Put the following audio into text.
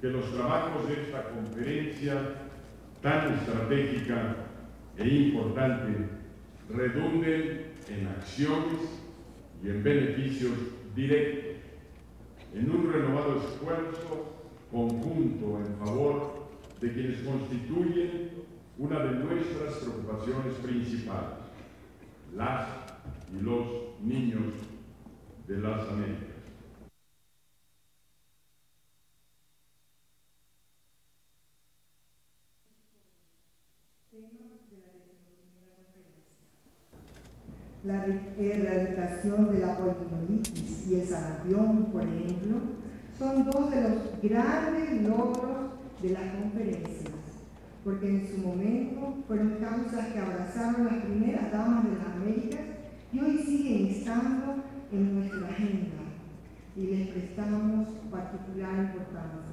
que los trabajos de esta conferencia tan estratégica e importante redunden en acciones y en beneficios directos, en un renovado esfuerzo conjunto en favor de quienes constituyen una de nuestras preocupaciones principales, las y los niños de las Américas. La erradicación de la poliomielitis y el sarampión, por ejemplo, son dos de los grandes logros de las conferencias, porque en su momento fueron causas que abrazaron las primeras damas de las Américas y hoy siguen estando en nuestra agenda y les prestamos particular importancia.